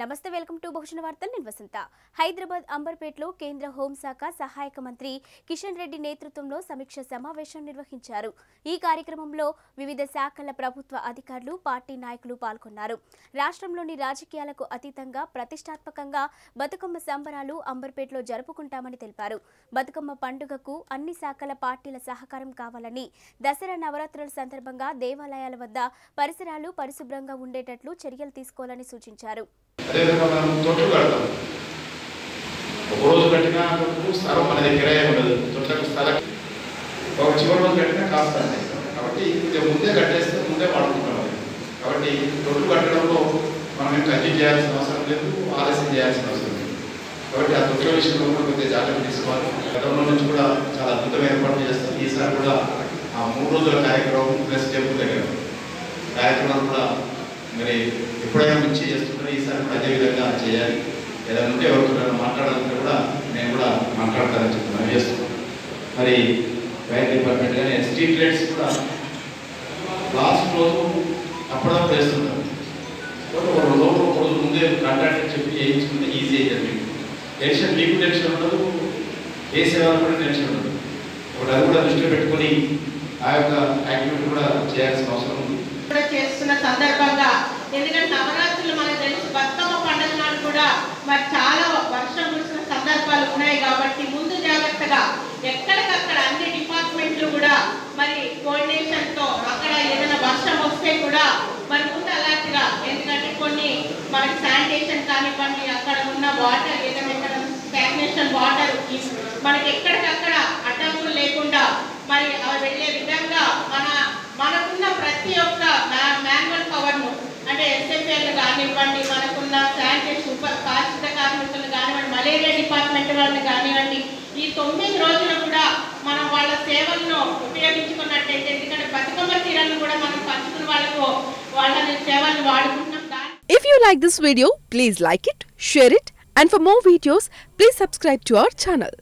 నమస్తే welcome to బహుజన వార్తలు. నేను వసంత. హైదరాబాద్ అంబర్పేటలో కేంద్ర హోంశాఖ సహాయక మంత్రి కిషన్ రెడ్డి నేతృత్వంలో సమీక్ష సమావేశం నిర్వహించారు. ఈ కార్యక్రమంలో వివిధ శాఖల ప్రభుత్వ అధికారులు పార్టీ నాయకులు పాల్గొన్నారు. రాష్ట్రంలోని రాజకీయాలకు అతీతంగా ప్రతిష్టాత్మకంగా బతుకమ్మ సంబరాలు అంబర్పేటలో జరుపుకుంటామని తెలిపారు. బతుకమ్మ పండుగకు అన్ని శాఖల పార్టీల సహకారం కావాలని దసరా నవరాత్రుల సందర్భంగా దేవాలయాల వద్ద పరిసరాలు పరిశుభ్రంగా ఉండేటట్లు చర్యలు తీసుకోవాలని సూచించారు. అదేవిధంగా మనం తొట్లు కడతాం. ఒక రోజు కట్టినా తొట్టు స్థలం మన దగ్గర ఉండదు. తొట్లకు స్థలం. ఒక చివరి రోజు కట్టినా కాస్త అంతే. కాబట్టి ఇది ముందే కట్టేస్తే ముందే వాడుకుంటాం. అది. కాబట్టి తొట్లు కట్టడంలో మనం ఏం కంటి చేయాల్సిన అవసరం లేదు ఆలస్యం చేయాల్సిన అవసరం లేదు. కాబట్టి ఆ తొట్ల విషయంలో కూడా కొద్దిగా జాగ్రత్త తీసుకోవాలి. గతంలో నుంచి కూడా చాలా అద్భుతమైన ఏర్పాట్లు చేస్తాం ఈసారి కూడా ఆ మూడు రోజుల కార్యక్రమం ప్లస్ టెంపుల్ దగ్గర. కార్యక్రమాలు కూడా మరి ఎప్పుడైనా మంచి చేస్తుంటారో ఈసారి కూడా అదే విధంగా చేయాలి. ఏదైనా ఉంటే ఎవరితో మాట్లాడాలంటే కూడా నేను కూడా మాట్లాడతానని చెప్పి మనం మరి ఫైర్ డిపార్ట్మెంట్ కానీ స్ట్రీట్ లైట్స్ కూడా లాస్ట్ రోజు అప్పుడప్పుడు వేస్తున్నారు ఒక రోజు ఒక రోజు ముందే కాంట్రాక్టర్ చెప్పి చేయించుకుంటే ఈజీ అవుతుంది టెన్షన్ మీకు టెన్షన్ ఉండదు వేసే వాళ్ళు కూడా టెన్షన్ ఉండదు. ఒకటి అది కూడా దృష్టిలో పెట్టుకొని ఆ యొక్క యాక్టివిటీ కూడా చేయాల్సిన అవసరం చేస్తున్న సందర్భంగా. ఎందుకంటే నవరాత్రులు మనకు తెలుసు బతుకమ్మ పండుగ నాడు కూడా మరి చాలా వర్షం కురిసిన సందర్భాలు ఉన్నాయి కాబట్టి ముందు జాగ్రత్తగా ఎక్కడికక్కడ అన్ని డిపార్ట్మెంట్లు కూడా మరి కోఆర్డినేషన్తో అక్కడ ఏదైనా వర్షం వస్తే కూడా మరి ముందు alert గా ఎందుకంటే కొన్ని మనకి శానిటేషన్ కానివ్వండి అక్కడ ఉన్న వాటర్ ఏదైనా శానిటేషన్ వాటర్ మనకి ఎక్కడికక్కడ అడ్డంకులు లేకుండా మరి అవి వెళ్ళే విధంగా మన చేత కానివ్వండి మనకున్న శానిటరీ సూపర్ పారిశుద్ధ కార్మికులు కానివ్వండి మలేరియా డిపార్ట్మెంట్ వాళ్ళని కానివ్వండి ఈ తొమ్మిది రోజులు కూడా మనం వాళ్ళ సేవలను ఉపయోగించుకున్నట్టయితే ఎందుకంటే బతుకమ్మ చీరలను కూడా మనం పంచుకున్న వాళ్ళకు వాళ్ళని సేవలను వాడుకుంటున్నాం If you like this video, please like it, share it, and for more videos, please subscribe to our channel.